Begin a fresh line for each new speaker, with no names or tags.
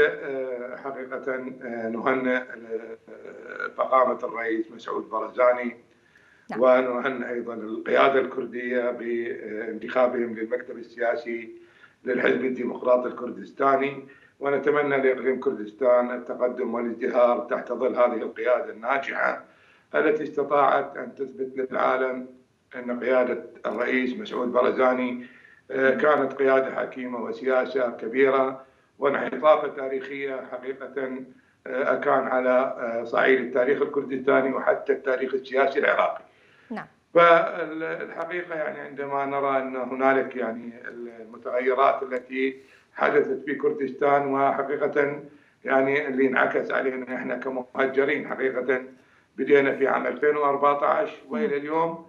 آه، حقيقة آه، نهنئ آه، فخامة الرئيس مسعود برزاني
نعم.
ونهنئ أيضا القيادة الكردية بانتخابهم للمكتب السياسي للحزب الديمقراطي الكردستاني ونتمنى لإقليم كردستان التقدم والازدهار تحت ظل هذه القيادة الناجحة التي استطاعت أن تثبت للعالم أن قيادة الرئيس مسعود برزاني كانت قيادة حكيمة وسياسة كبيرة وانعطافة تاريخية حقيقة آه، كان على آه، صعيد التاريخ الكردستاني وحتى التاريخ السياسي العراقي.
نعم.
فالحقيقة يعني عندما نرى أن هنالك يعني المتغيرات التي حدثت في كردستان وحقيقة يعني اللي انعكس علينا إحنا كمهجرين حقيقة بدينا في عام 2014 وإلى اليوم